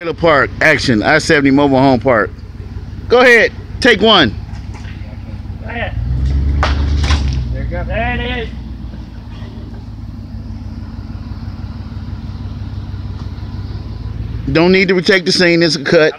Trailer Park, action, I-70 Mobile Home Park. Go ahead, take one. There, There go. there it is. Don't need to retake the scene, it's a cut.